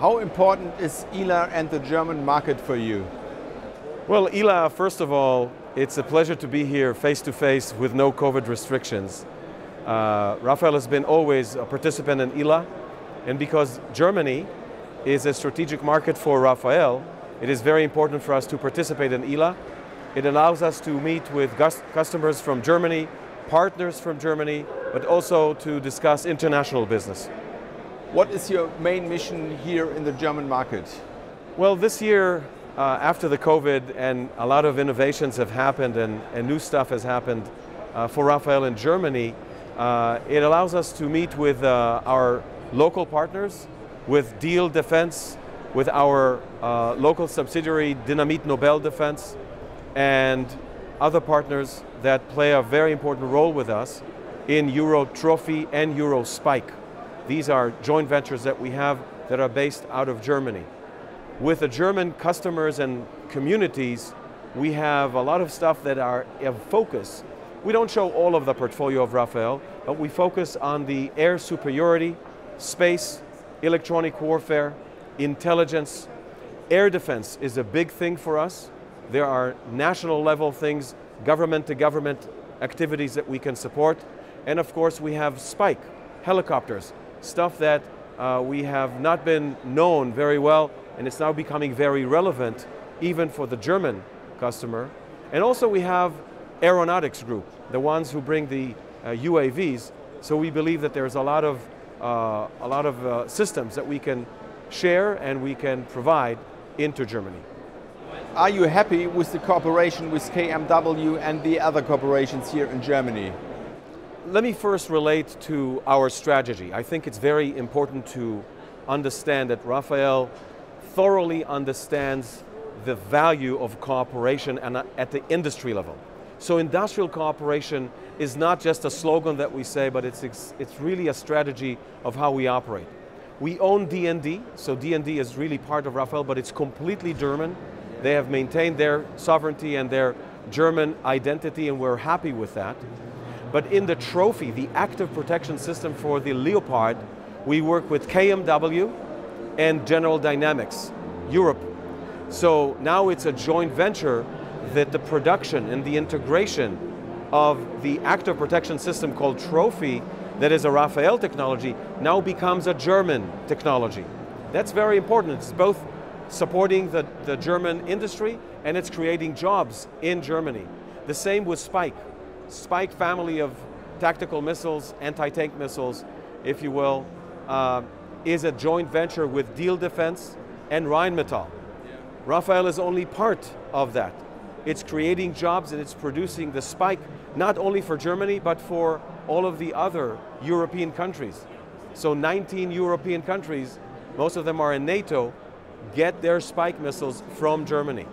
How important is ILA and the German market for you? Well, ILA, first of all, it's a pleasure to be here face to face with no COVID restrictions. Uh, Rafael has been always a participant in ILA, and because Germany is a strategic market for Rafael, it is very important for us to participate in ILA. It allows us to meet with customers from Germany, partners from Germany, but also to discuss international business. What is your main mission here in the German market? Well, this year, uh, after the COVID and a lot of innovations have happened and, and new stuff has happened uh, for Rafael in Germany, uh, it allows us to meet with uh, our local partners, with Diehl Defense, with our uh, local subsidiary Dynamit Nobel Defense, and other partners that play a very important role with us in Euro Trophy and Euro Spike. These are joint ventures that we have that are based out of Germany. With the German customers and communities, we have a lot of stuff that are of focus. We don't show all of the portfolio of Rafael, but we focus on the air superiority, space, electronic warfare, intelligence. Air defense is a big thing for us. There are national level things, government to government activities that we can support. And of course we have Spike, helicopters, stuff that uh, we have not been known very well and it's now becoming very relevant even for the German customer. And also we have aeronautics group, the ones who bring the uh, UAVs. So we believe that there's a lot of, uh, a lot of uh, systems that we can share and we can provide into Germany. Are you happy with the cooperation with KMW and the other corporations here in Germany? Let me first relate to our strategy. I think it's very important to understand that Rafael thoroughly understands the value of cooperation and uh, at the industry level. So industrial cooperation is not just a slogan that we say, but it's, it's really a strategy of how we operate. We own DND, so DND is really part of Rafael, but it's completely German. They have maintained their sovereignty and their German identity, and we're happy with that. But in the trophy, the active protection system for the Leopard, we work with KMW and General Dynamics, Europe. So now it's a joint venture that the production and the integration of the active protection system called Trophy, that is a Rafael technology, now becomes a German technology. That's very important. It's both supporting the, the German industry and it's creating jobs in Germany. The same with Spike. Spike family of tactical missiles, anti-tank missiles, if you will, uh, is a joint venture with Diehl Defense and Rheinmetall. Yeah. Rafael is only part of that. It's creating jobs and it's producing the Spike, not only for Germany, but for all of the other European countries. So 19 European countries, most of them are in NATO, get their Spike missiles from Germany.